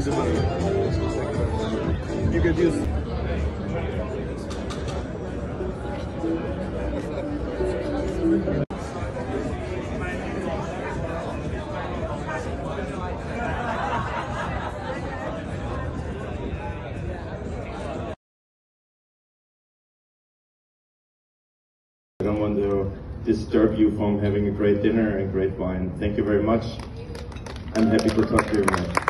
You could use. I don't want to disturb you from having a great dinner and great wine. Thank you very much. I'm happy to talk to you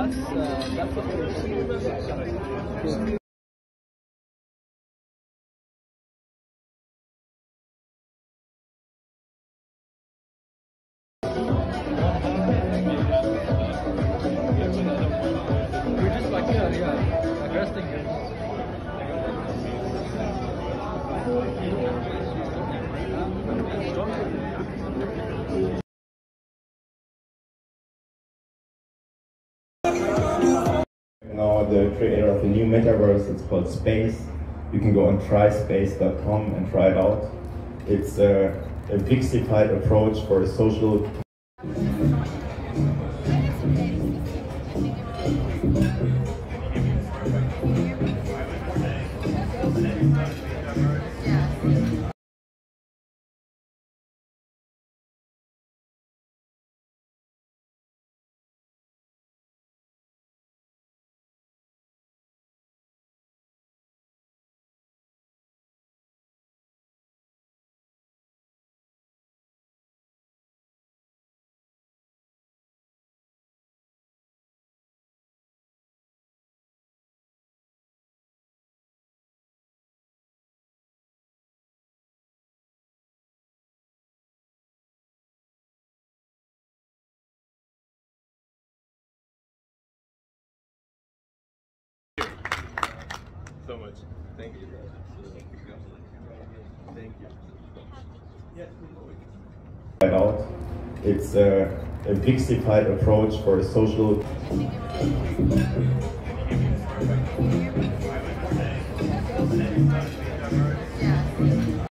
that's uh, that's what we're seeing. We're just Now the creator of the new metaverse, it's called Space. You can go on tryspace.com and try it out. It's a, a pixified approach for a social So much. Thank you. Thank you. it out. It's uh, a, a pixified approach for a social